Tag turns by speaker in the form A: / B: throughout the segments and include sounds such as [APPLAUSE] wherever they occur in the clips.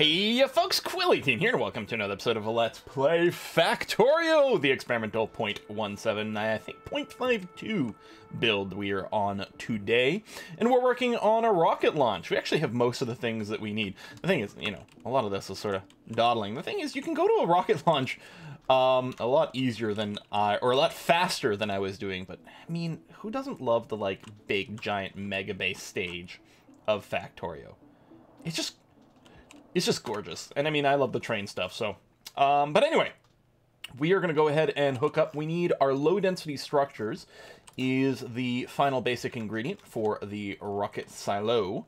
A: Hey folks, Quill18 here, and welcome to another episode of a Let's Play Factorio, the experimental .17, I think .52 build we are on today. And we're working on a rocket launch. We actually have most of the things that we need. The thing is, you know, a lot of this is sort of dawdling. The thing is, you can go to a rocket [LAUGHS] launch um, a lot easier than I, or a lot faster than I was doing, but I mean, who doesn't love the, like, big, giant, mega base stage of Factorio? It's just it's just gorgeous. And I mean, I love the train stuff, so. Um, but anyway, we are going to go ahead and hook up. We need our low density structures is the final basic ingredient for the rocket silo.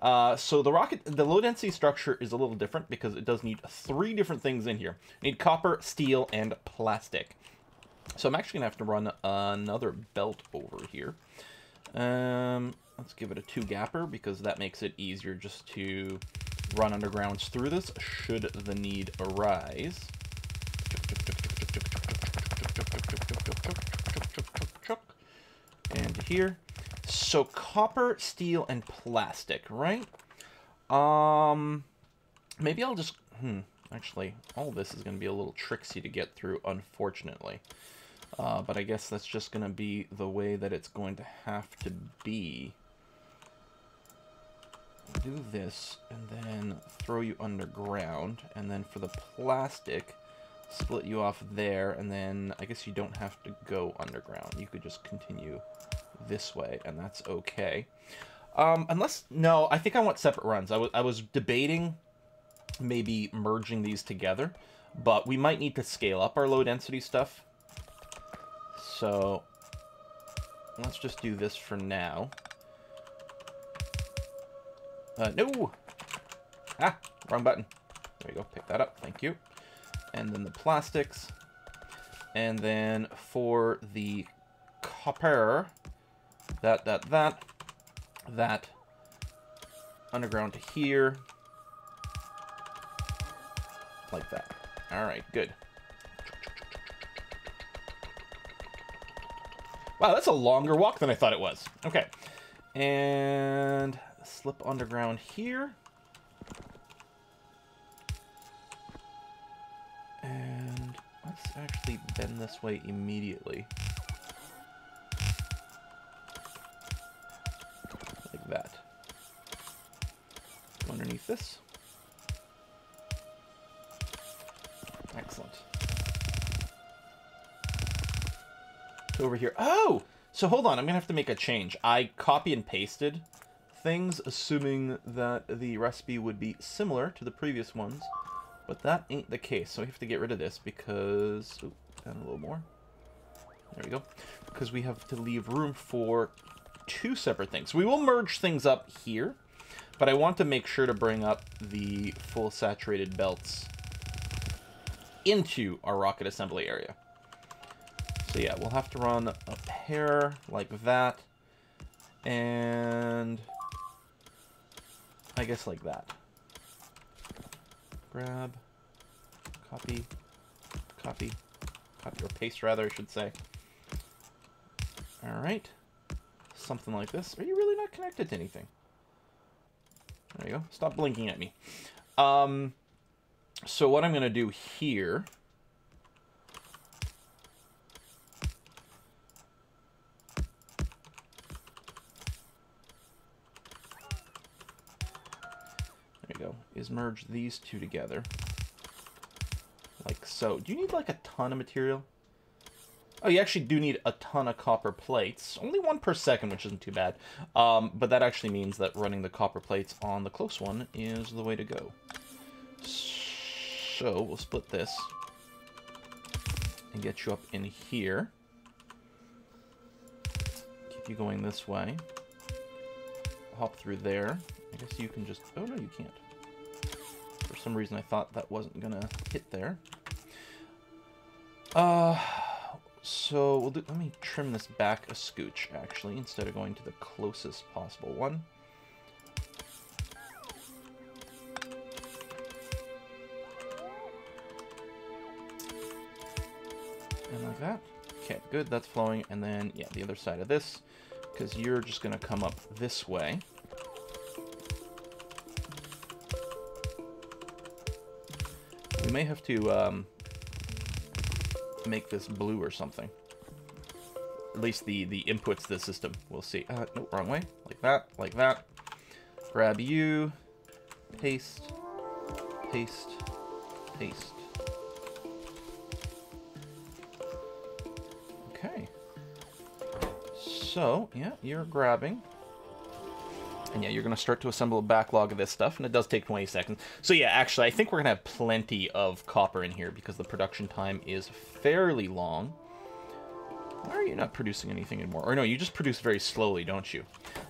A: Uh, so the rocket, the low density structure is a little different because it does need three different things in here. Need copper, steel, and plastic. So I'm actually gonna have to run another belt over here. Um, let's give it a two gapper because that makes it easier just to run undergrounds through this should the need arise. And here. So copper, steel, and plastic, right? Um, maybe I'll just, hmm, actually, all this is going to be a little tricksy to get through, unfortunately. Uh, but I guess that's just going to be the way that it's going to have to be do this and then throw you underground and then for the plastic split you off there and then I guess you don't have to go underground. You could just continue this way and that's okay. Um, unless no I think I want separate runs. I, I was debating maybe merging these together but we might need to scale up our low density stuff. So let's just do this for now uh, no! Ah, wrong button. There you go, pick that up, thank you. And then the plastics. And then for the copper, that, that, that, that, underground to here, like that. All right, good. Wow, that's a longer walk than I thought it was. Okay. And slip underground here. And let's actually bend this way immediately. Like that. Underneath this. Excellent. over here. Oh! So hold on, I'm gonna have to make a change. I copy and pasted things, assuming that the recipe would be similar to the previous ones. But that ain't the case, so we have to get rid of this because... Ooh, and a little more. There we go. Because we have to leave room for two separate things. We will merge things up here, but I want to make sure to bring up the full saturated belts into our rocket assembly area. So yeah, we'll have to run a pair like that. And I guess like that. Grab, copy, copy, copy or paste rather, I should say. All right, something like this. Are you really not connected to anything? There you go. Stop blinking at me. Um, so what I'm going to do here is merge these two together. Like so. Do you need like a ton of material? Oh, you actually do need a ton of copper plates. Only one per second, which isn't too bad. Um, but that actually means that running the copper plates on the close one is the way to go. So, we'll split this. And get you up in here. Keep you going this way. Hop through there. I guess you can just... Oh, no, you can't some reason I thought that wasn't gonna hit there. Uh, so we'll do, let me trim this back a scooch, actually, instead of going to the closest possible one. And like that. Okay, good, that's flowing. And then, yeah, the other side of this, because you're just going to come up this way. May have to um, make this blue or something. At least the, the inputs to the system. We'll see. Uh, no, wrong way. Like that, like that. Grab you. Paste. Paste. Paste. Okay. So, yeah, you're grabbing. And yeah, you're going to start to assemble a backlog of this stuff, and it does take 20 seconds. So yeah, actually, I think we're going to have plenty of copper in here because the production time is fairly long. Why are you not producing anything anymore? Or no, you just produce very slowly, don't you?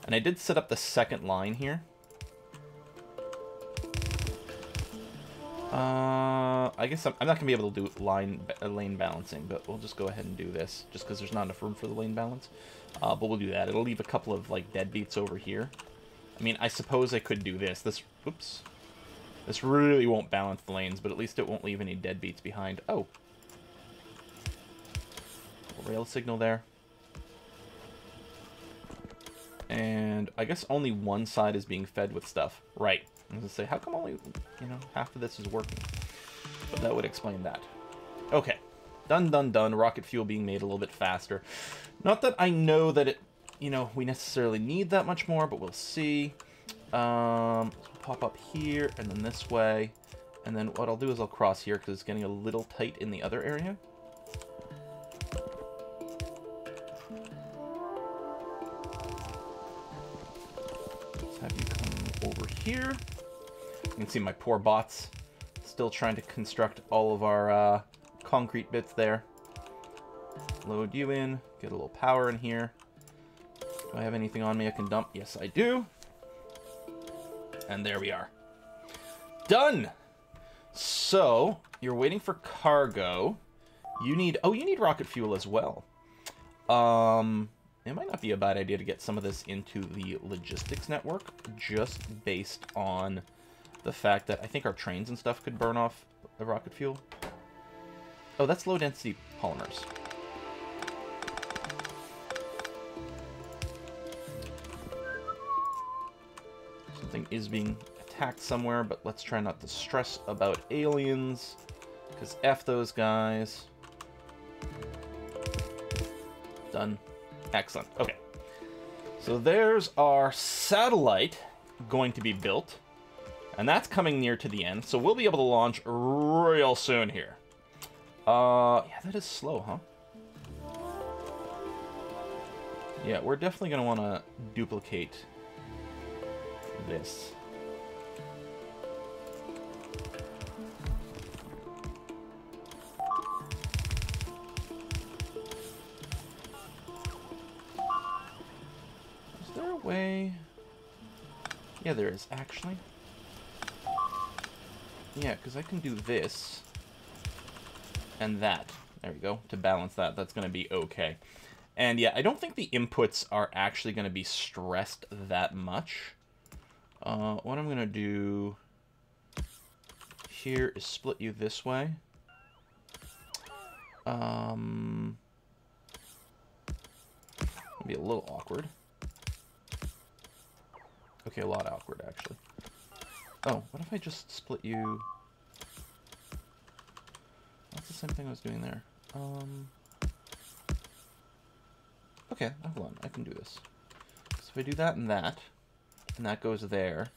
A: And I did set up the second line here. Uh, I guess I'm, I'm not going to be able to do line lane balancing, but we'll just go ahead and do this, just because there's not enough room for the lane balance. Uh, but we'll do that. It'll leave a couple of, like, deadbeats over here. I mean, I suppose I could do this. This, oops. This really won't balance the lanes, but at least it won't leave any deadbeats behind. Oh. Rail signal there. And I guess only one side is being fed with stuff. Right. I was going to say, how come only, you know, half of this is working? But that would explain that. Okay. Done, done, done. Rocket fuel being made a little bit faster. Not that I know that it, you know, we necessarily need that much more, but we'll see. Um, pop up here and then this way. And then what I'll do is I'll cross here because it's getting a little tight in the other area. Have you come over here. You can see my poor bots still trying to construct all of our uh, concrete bits there. Load you in, get a little power in here. Do I have anything on me I can dump? Yes, I do. And there we are. Done! So, you're waiting for cargo. You need... Oh, you need rocket fuel as well. Um, it might not be a bad idea to get some of this into the logistics network, just based on the fact that I think our trains and stuff could burn off the rocket fuel. Oh, that's low-density polymers. Is being attacked somewhere, but let's try not to stress about aliens, because F those guys. Done. Excellent. Okay. So there's our satellite going to be built. And that's coming near to the end, so we'll be able to launch real soon here. Uh, yeah, that is slow, huh? Yeah, we're definitely going to want to duplicate this. Is there a way... Yeah, there is, actually. Yeah, because I can do this and that. There we go. To balance that, that's going to be okay. And yeah, I don't think the inputs are actually going to be stressed that much. Uh, what I'm going to do here is split you this way. Um, be a little awkward. Okay, a lot awkward, actually. Oh, what if I just split you... That's the same thing I was doing there. Um... Okay, hold on, I can do this. So if I do that and that, and that goes there...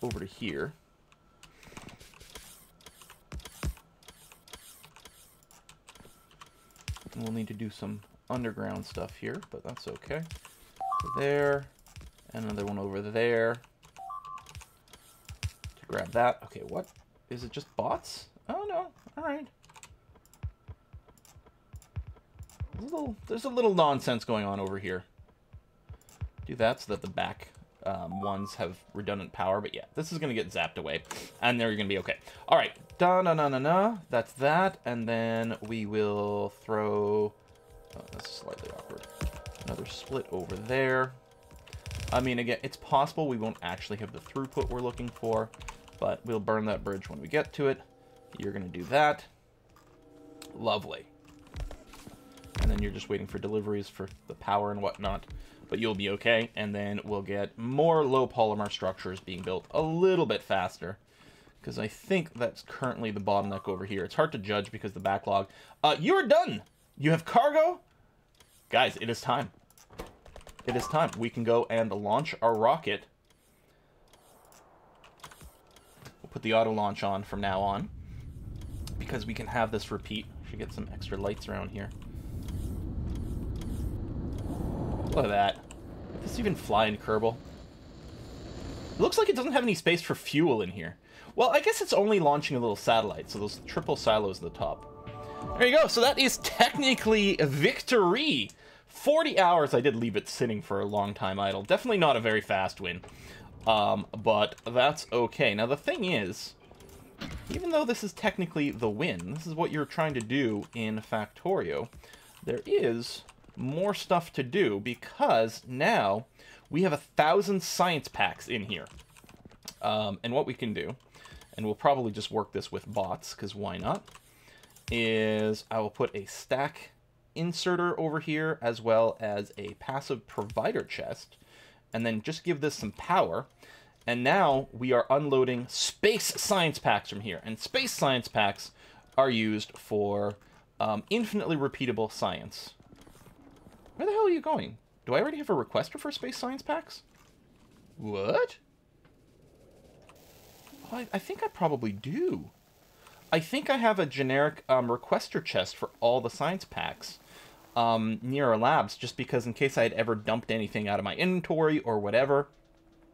A: Over to here. And we'll need to do some underground stuff here, but that's okay there. And another one over there. To grab that. Okay, what? Is it just bots? Oh, no. Alright. There's a little, there's a little nonsense going on over here. Do that so that the back um, ones have redundant power. But yeah, this is going to get zapped away. And they're going to be okay. All right. Da na na na na. That's that. And then we will throw... Oh, that's slightly awkward. Another split over there. I mean, again, it's possible we won't actually have the throughput we're looking for, but we'll burn that bridge when we get to it. You're going to do that. Lovely. And then you're just waiting for deliveries for the power and whatnot. But you'll be okay, and then we'll get more low polymer structures being built a little bit faster. Because I think that's currently the bottleneck over here. It's hard to judge because the backlog. Uh, you are done! You have cargo? Guys, it is time. It is time. We can go and launch our rocket. We'll put the auto launch on from now on. Because we can have this repeat. Should get some extra lights around here. Look at that. Does this even fly in Kerbal? It looks like it doesn't have any space for fuel in here. Well, I guess it's only launching a little satellite, so those triple silos at the top. There you go. So that is technically a victory. 40 hours, I did leave it sitting for a long time idle. Definitely not a very fast win. Um, but that's okay. Now, the thing is, even though this is technically the win, this is what you're trying to do in Factorio, there is more stuff to do because now we have a thousand science packs in here. Um, and what we can do, and we'll probably just work this with bots, because why not, is I will put a stack inserter over here as well as a passive provider chest, and then just give this some power. And now we are unloading space science packs from here. And space science packs are used for um, infinitely repeatable science. Where the hell are you going? Do I already have a requester for space science packs? What? I, I think I probably do. I think I have a generic um, requester chest for all the science packs um, near our labs, just because in case I had ever dumped anything out of my inventory or whatever.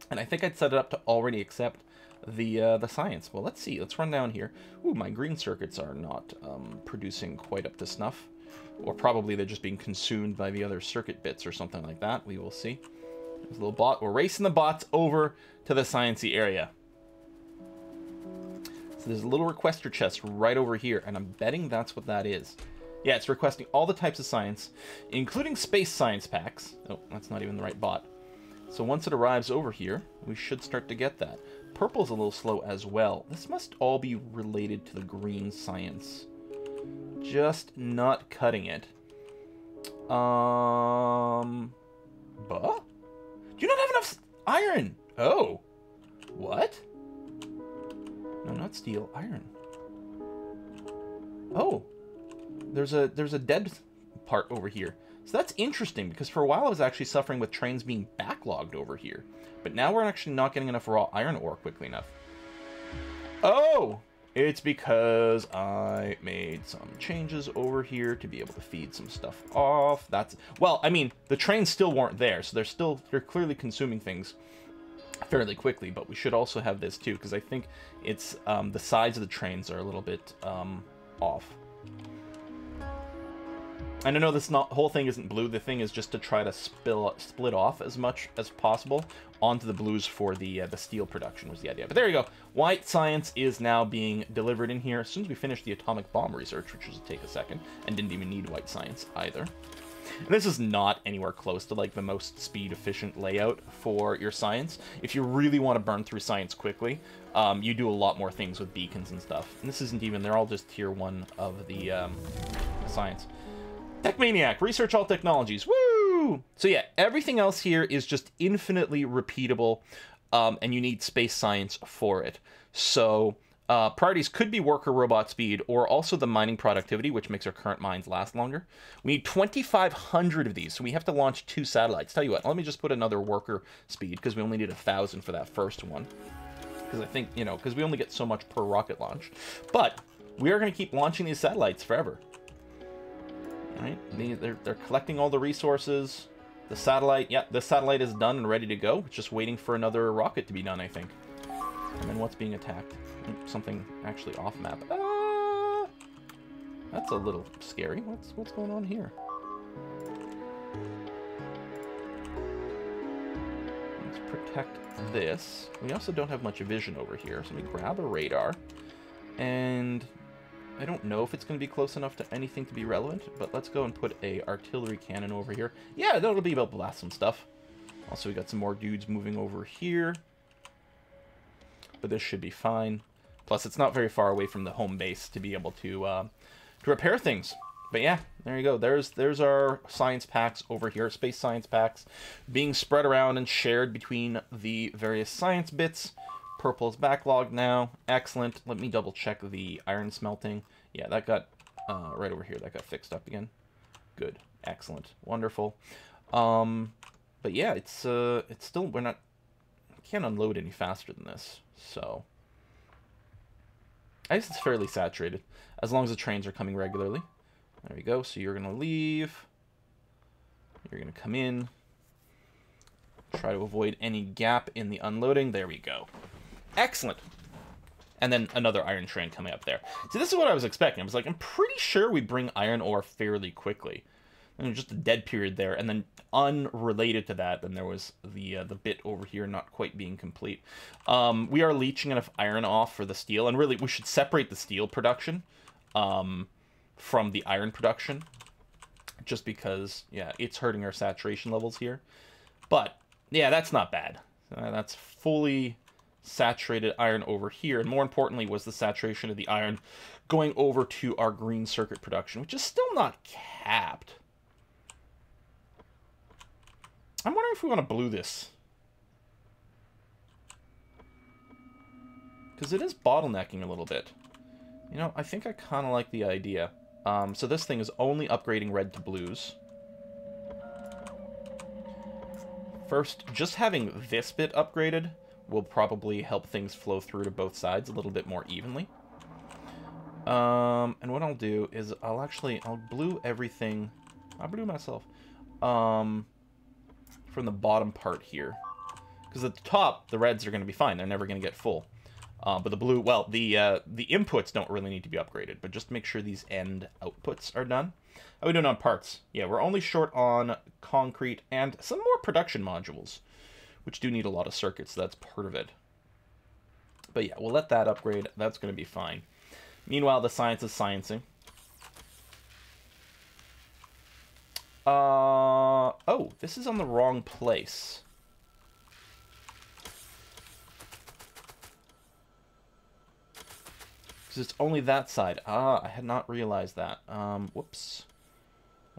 A: And I think I'd set it up to already accept the uh, the science. Well, let's see. Let's run down here. Ooh, my green circuits are not um, producing quite up to snuff. Or probably they're just being consumed by the other circuit bits or something like that. We will see. There's a little bot. We're racing the bots over to the sciency area. So there's a little requester chest right over here, and I'm betting that's what that is. Yeah, it's requesting all the types of science, including space science packs. Oh, that's not even the right bot. So once it arrives over here, we should start to get that. Purple's a little slow as well. This must all be related to the green science. Just not cutting it. Um... Buh? Do you not have enough iron? Oh. What? No, not steel. Iron. Oh. There's a there's a dead part over here. So that's interesting because for a while I was actually suffering with trains being backlogged over here. But now we're actually not getting enough raw iron ore quickly enough. Oh! It's because I made some changes over here to be able to feed some stuff off. That's well, I mean, the trains still weren't there, so they're still they're clearly consuming things fairly quickly. But we should also have this too, because I think it's um, the sides of the trains are a little bit um, off. And I know this not, whole thing isn't blue. The thing is just to try to spill, split off as much as possible onto the blues for the uh, the steel production was the idea. But there you go. White science is now being delivered in here as soon as we finish the atomic bomb research, which will take a second, and didn't even need white science either. And this is not anywhere close to like the most speed efficient layout for your science. If you really want to burn through science quickly, um, you do a lot more things with beacons and stuff. And this isn't even, they're all just tier one of the um, science. Tech Maniac, research all technologies. Woo! So yeah, everything else here is just infinitely repeatable, um, and you need space science for it. So uh, priorities could be worker robot speed or also the mining productivity, which makes our current mines last longer. We need 2,500 of these, so we have to launch two satellites. Tell you what, let me just put another worker speed because we only need a thousand for that first one. Because I think, you know, because we only get so much per rocket launch. But we are going to keep launching these satellites forever. Right? They're, they're collecting all the resources. The satellite, yeah, the satellite is done and ready to go. It's just waiting for another rocket to be done, I think. And then what's being attacked? Something actually off map. Ah! That's a little scary. What's what's going on here? Let's protect this. We also don't have much vision over here, so let me grab a radar. And I don't know if it's going to be close enough to anything to be relevant, but let's go and put a artillery cannon over here. Yeah, that'll be able to blast some stuff. Also, we got some more dudes moving over here. But this should be fine. Plus, it's not very far away from the home base to be able to, uh, to repair things. but yeah, there you go. There's there's our science packs over here, space science packs, being spread around and shared between the various science bits. Purple is backlogged now. Excellent. Let me double check the iron smelting. Yeah, that got uh, right over here. That got fixed up again. Good. Excellent. Wonderful. Um, but yeah, it's uh, it's still we're not can't unload any faster than this. So I guess it's fairly saturated as long as the trains are coming regularly. There we go. So you're gonna leave. You're gonna come in. Try to avoid any gap in the unloading. There we go. Excellent. And then another iron train coming up there. See, this is what I was expecting. I was like, I'm pretty sure we bring iron ore fairly quickly. And just a dead period there, and then unrelated to that, then there was the uh, the bit over here not quite being complete. Um, we are leeching enough iron off for the steel, and really we should separate the steel production um, from the iron production, just because yeah, it's hurting our saturation levels here. But yeah, that's not bad. Uh, that's fully saturated iron over here, and more importantly was the saturation of the iron going over to our green circuit production, which is still not capped. I'm wondering if we want to blue this. Because it is bottlenecking a little bit. You know, I think I kind of like the idea. Um, so this thing is only upgrading red to blues. First, just having this bit upgraded will probably help things flow through to both sides a little bit more evenly. Um, and what I'll do is I'll actually, I'll blue everything. I'll blue myself. Um, from the bottom part here. Because at the top, the reds are going to be fine. They're never going to get full. Uh, but the blue, well, the uh, the inputs don't really need to be upgraded, but just make sure these end outputs are done. How are we doing on parts? Yeah, we're only short on concrete and some more production modules, which do need a lot of circuits, so that's part of it. But yeah, we'll let that upgrade. That's going to be fine. Meanwhile, the science is sciencing. Uh, oh, this is on the wrong place. Because it's only that side. Ah, I had not realized that. Um, whoops.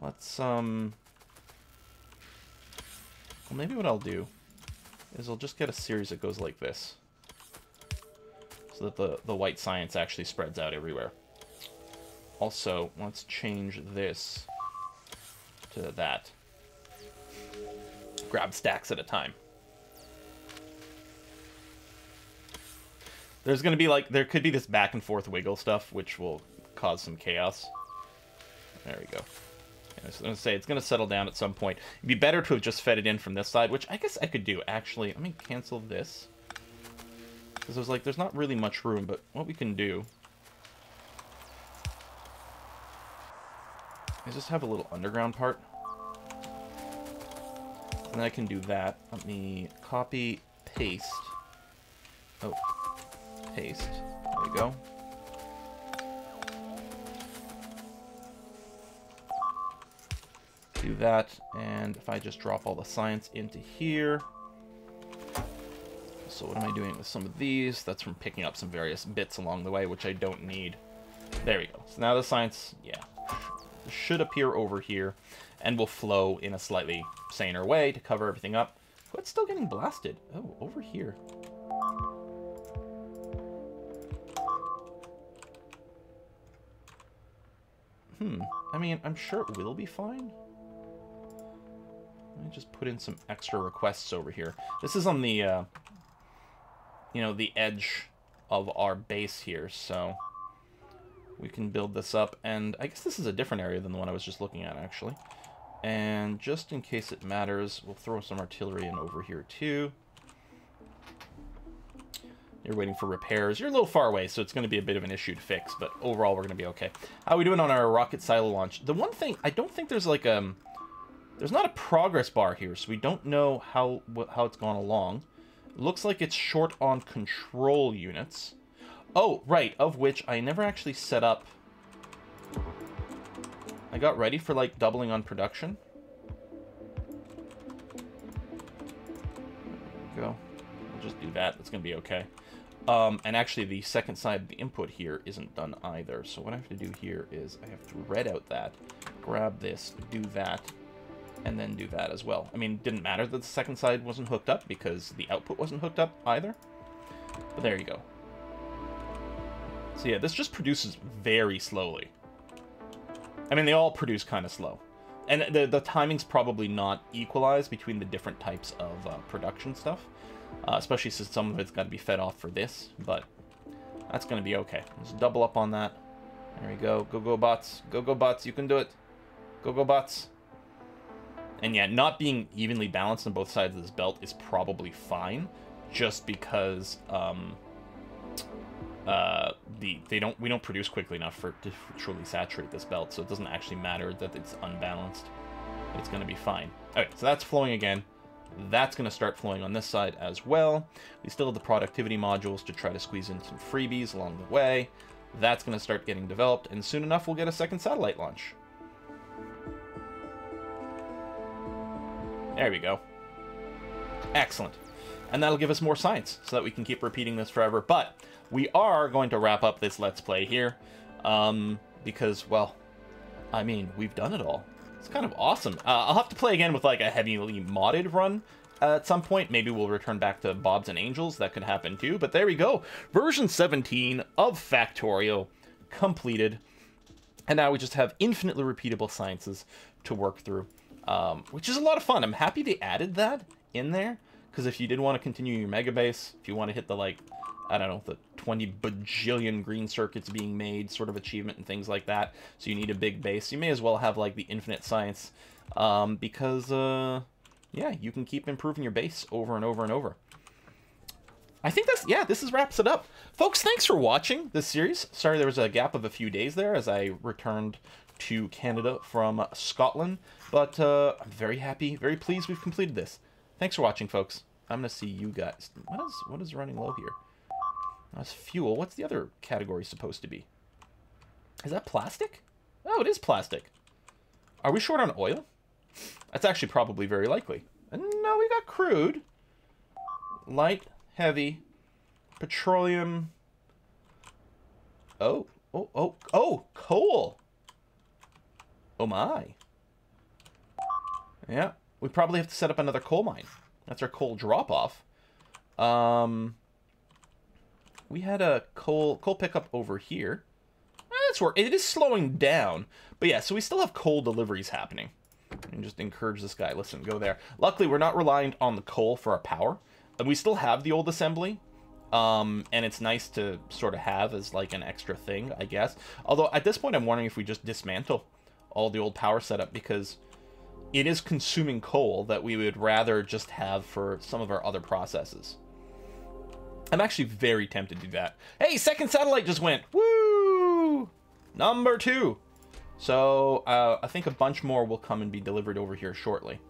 A: Let's, um... Well, maybe what I'll do is I'll just get a series that goes like this. So that the, the white science actually spreads out everywhere. Also, let's change this to that. Grab stacks at a time. There's going to be like, there could be this back and forth wiggle stuff, which will cause some chaos. There we go. I was going to say, it's going to settle down at some point. It'd be better to have just fed it in from this side, which I guess I could do, actually. Let me cancel this. Because I was like, there's not really much room, but what we can do I just have a little underground part. And I can do that. Let me copy, paste. Oh, paste. There we go. That, and if I just drop all the science into here. So what am I doing with some of these? That's from picking up some various bits along the way, which I don't need. There we go. So now the science, yeah, should appear over here and will flow in a slightly saner way to cover everything up. But it's still getting blasted. Oh, over here. Hmm. I mean, I'm sure it will be fine. Just put in some extra requests over here. This is on the, uh, you know, the edge of our base here, so we can build this up. And I guess this is a different area than the one I was just looking at, actually. And just in case it matters, we'll throw some artillery in over here, too. You're waiting for repairs. You're a little far away, so it's going to be a bit of an issue to fix, but overall we're going to be okay. How are we doing on our rocket silo launch? The one thing, I don't think there's like a... Um, there's not a progress bar here, so we don't know how how it's gone along. Looks like it's short on control units. Oh, right, of which I never actually set up. I got ready for, like, doubling on production. Go. We'll just do that. That's going to be okay. Um, and actually, the second side, the input here, isn't done either. So what I have to do here is I have to red out that, grab this, do that, and then do that as well. I mean, didn't matter that the second side wasn't hooked up because the output wasn't hooked up either. But there you go. So yeah, this just produces very slowly. I mean, they all produce kind of slow. And the, the timing's probably not equalized between the different types of uh, production stuff. Uh, especially since some of it's got to be fed off for this, but that's going to be okay. Let's double up on that. There we go. Go, go, bots. Go, go, bots. You can do it. Go, go, bots. And yeah, not being evenly balanced on both sides of this belt is probably fine, just because um, uh, the they don't we don't produce quickly enough for to truly saturate this belt, so it doesn't actually matter that it's unbalanced. It's going to be fine. Okay, so that's flowing again. That's going to start flowing on this side as well. We still have the productivity modules to try to squeeze in some freebies along the way. That's going to start getting developed, and soon enough we'll get a second satellite launch. There we go. Excellent. And that'll give us more science, so that we can keep repeating this forever. But we are going to wrap up this Let's Play here, um, because, well, I mean, we've done it all. It's kind of awesome. Uh, I'll have to play again with like a heavily modded run at some point. Maybe we'll return back to Bobs and Angels. That could happen too. But there we go. Version 17 of Factorio completed. And now we just have infinitely repeatable sciences to work through, um, which is a lot of fun. I'm happy they added that in there. Because if you did want to continue your mega base, if you want to hit the like I don't know, the 20 bajillion green circuits being made sort of achievement and things like that. So you need a big base. You may as well have like the infinite science um, because, uh, yeah, you can keep improving your base over and over and over. I think that's, yeah, this is wraps it up. Folks, thanks for watching this series. Sorry there was a gap of a few days there as I returned to Canada from Scotland. But uh, I'm very happy, very pleased we've completed this. Thanks for watching, folks. I'm going to see you guys. What is, what is running low here? That's fuel. What's the other category supposed to be? Is that plastic? Oh, it is plastic. Are we short on oil? That's actually probably very likely. And no, we got crude. Light, heavy, petroleum. Oh, oh, oh, oh, coal. Oh my. Yeah, we probably have to set up another coal mine. That's our coal drop-off. Um, we had a coal coal pickup over here. That's where it is slowing down. But yeah, so we still have coal deliveries happening. And just encourage this guy, listen, go there. Luckily, we're not reliant on the coal for our power. And we still have the old assembly. Um, and it's nice to sort of have as like an extra thing, I guess. Although at this point, I'm wondering if we just dismantle all the old power setup because it is consuming coal that we would rather just have for some of our other processes. I'm actually very tempted to do that. Hey, second satellite just went. Woo! Number two. So uh, I think a bunch more will come and be delivered over here shortly.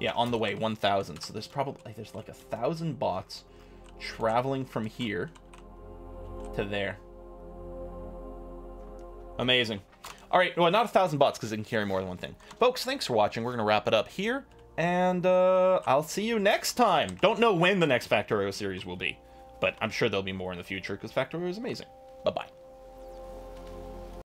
A: Yeah, on the way, 1,000. So there's probably, there's like a thousand bots traveling from here to there. Amazing. All right, well, not a thousand bots because it can carry more than one thing. Folks, thanks for watching. We're going to wrap it up here. And uh, I'll see you next time. Don't know when the next Factorio series will be. But I'm sure there'll be more in the future because Factorio is amazing. Bye-bye.